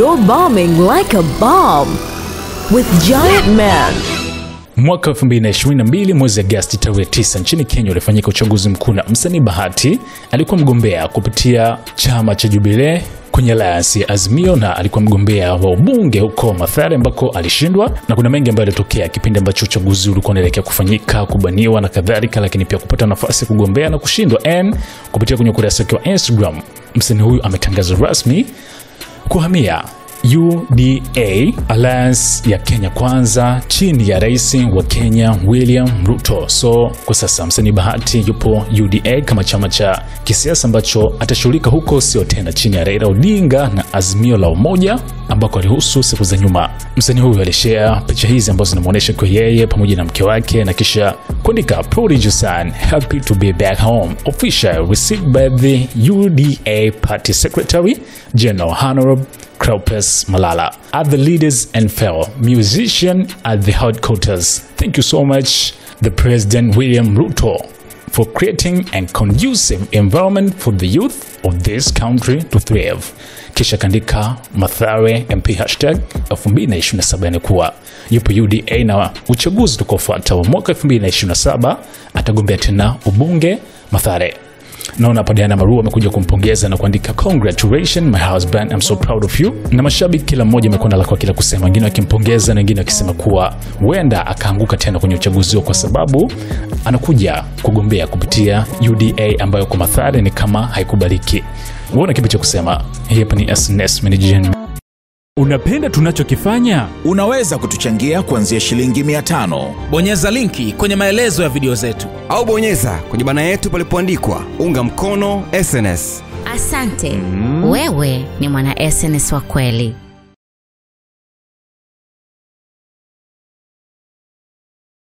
you're bombing like a bomb with Giant Man. Mwaka 2022 mwezi Agosti tarehe 9 nchini Kenya ulifanyika uchaguzi mkuu na msanii Bahati alikuwa mgombea kupitia chama cha Jubilee kwenye alliance ya Azimio na alikuwa mgombea wa ubunge huko Mathare ambako alishindwa, na kuna mengi ambayo yalitokea kipindi ambacho uchaguzi ulikuwa unaelekea kufanyika, kubaniwa na kadhalika, lakini pia kupata nafasi ya kugombea na kushindwa. n kupitia kwenye ukurasa wake wa Instagram, msanii huyu ametangaza rasmi kuhamia UDA Alliance ya Kenya Kwanza chini ya rais wa Kenya William Ruto. So kwa sasa msanii Bahati yupo UDA kama chama cha kisiasa ambacho atashughulika huko, sio tena chini ya Raila Odinga na Azimio la Umoja ambako alihusu siku za nyuma. Msanii huyu alishea picha hizi ambazo zinamwonyesha kwa yeye pamoja na mke wake na kisha kuandika proud you son happy to be back home official received by the UDA party secretary General Honorable Cleopas Malala the leaders and fellow musician at the headquarters. Thank you so much, the President William Ruto, for creating a conducive environment for the youth of this country to thrive. Kisha kaandika Mathare MP hashtag 2027 ni kuwa yupo UDA na uchaguzi utakaofuata wa mwaka 2027 atagombea tena ubunge Mathare. Naona hapa Diana Marua amekuja kumpongeza na kuandika congratulations my husband I'm so proud of you. Na mashabiki kila mmoja amekuwa na la kwake la kusema, wengine wakimpongeza na wengine wakisema kuwa huenda akaanguka tena kwenye uchaguzi huo kwa sababu anakuja kugombea kupitia UDA ambayo kwa Mathare ni kama haikubaliki. Uona kipi cha kusema? Hii hapa ni SNS Management. Unapenda tunachokifanya? Unaweza kutuchangia kuanzia shilingi 500. bonyeza linki kwenye maelezo ya video zetu au bonyeza kwenye bana yetu palipoandikwa unga mkono SNS. Asante. Mm. Wewe ni mwana SNS wa kweli.